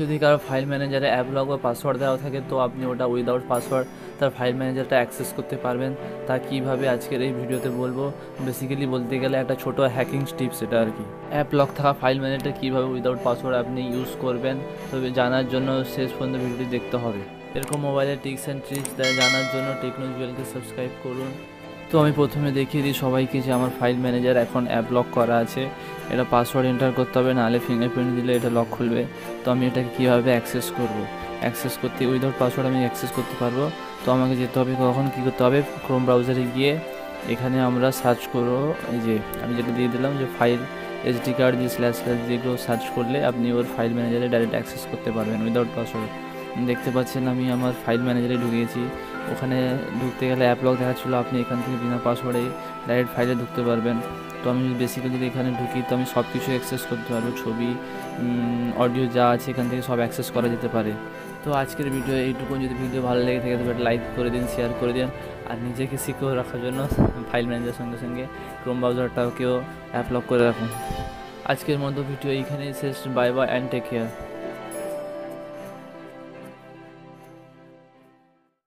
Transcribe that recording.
যদি কারও ফাইল ম্যানেজারে অ্যাপ লক বা পাসওয়ার্ড দেওয়া থাকে, তো আপনি ওটা উইদাউট পাসওয়ার্ড তার ফাইল ম্যানেজারটা অ্যাক্সেস করতে পারবেন। তা কীভাবে আজকের এই ভিডিওতে বলব? বেসিক্যালি বলতে গেলে একটা ছোটো হ্যাকিং টিপস এটা আর কি। অ্যাপ লক থাকা ফাইল ম্যানেজারটা কীভাবে উইদাউট পাসওয়ার্ড আপনি ইউজ করবেন? তবে জানার জন্য শেষ পর্যন্ত ভিডিওটি দেখতে হবে। এরকম মোবাইলের টিক্স অ্যান্ড ট্রিক্স জানার জন্য টেকনোলজিক্যালকে সাবস্ক্রাইব করুন। তো আমি প্রথমে দেখিয়ে দিই সবাইকে যে আমার ফাইল ম্যানেজার এখন অ্যাপ লক করা আছে। এটা পাসওয়ার্ড এন্টার করতে হবে, নাহলে ফিঙ্গারপ্রিন্ট দিলে এটা লক খুলবে। তো আমি এটাকে কীভাবে অ্যাক্সেস করব? অ্যাক্সেস করতে উইদাউট পাসওয়ার্ড আমি অ্যাক্সেস করতে পারব? তো আমাকে যেতে হবে কখন? কী করতে হবে? ক্রোম ব্রাউজারে গিয়ে এখানে আমরা সার্চ করব। এই যে, আমি যেটা দিয়ে দিলাম যে ফাইল এসডি কার্ড দিয়ে স্ল্যাশ স্ল্যাশ যেগুলো সার্চ করলে আপনি ওর ফাইল ম্যানেজারে ডাইরেক্ট অ্যাক্সেস করতে পারবেন উইদাউট পাসওয়ার্ড দেখতে পাচ্ছেন আমি আমার ফাইল ম্যানেজারে ঢুকিয়েছি। ওখানে ঢুকতে গেলে অ্যাপ লক দেখাচ্ছিলো, আপনি এখান থেকে বিনা পাসওয়ার্ডে ডাইরেক্ট ফাইলে ঢুকতে পারবেন। তো আমি বেসিক্যালি যদি এখানে ঢুকি, তো আমি সব কিছু অ্যাক্সেস করতে পারব, ছবি অডিও যা আছে এখান থেকে সব অ্যাক্সেস করা যেতে পারে। তো আজকের ভিডিও এইটুকু যদি ভিডিও ভালো লেগে থাকে তবে লাইক করে দিন শেয়ার করে দিন। আর নিজেকে সিকিউর রাখার জন্য ফাইল ম্যানেজারের সঙ্গে সঙ্গে ক্রোম ব্রাউজারটাকেও অ্যাপ লক করে রাখুন। আজকের মতো ভিডিও এইখানেই শেষ। Bye bye and take care